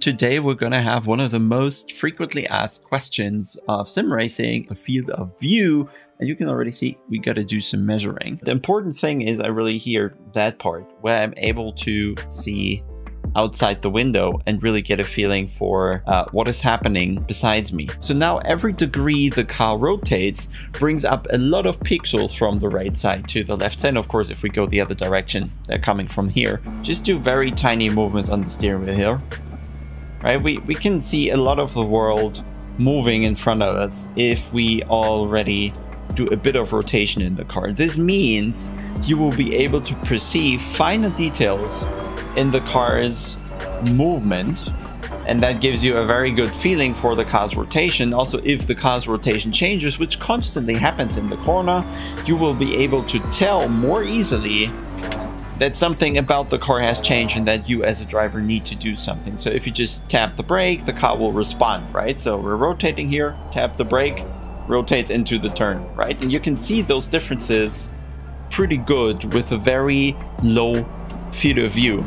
Today we're going to have one of the most frequently asked questions of sim racing, a field of view, and you can already see we got to do some measuring. The important thing is I really hear that part where I'm able to see outside the window and really get a feeling for uh, what is happening besides me. So now every degree the car rotates brings up a lot of pixels from the right side to the left side. Of course, if we go the other direction, they're coming from here. Just do very tiny movements on the steering wheel here right? We, we can see a lot of the world moving in front of us if we already do a bit of rotation in the car. This means you will be able to perceive finer details in the car's movement and that gives you a very good feeling for the car's rotation. Also, if the car's rotation changes, which constantly happens in the corner, you will be able to tell more easily that something about the car has changed and that you as a driver need to do something. So if you just tap the brake, the car will respond, right? So we're rotating here, tap the brake, rotates into the turn, right? And you can see those differences pretty good with a very low field of view.